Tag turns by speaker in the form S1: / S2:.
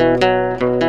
S1: Música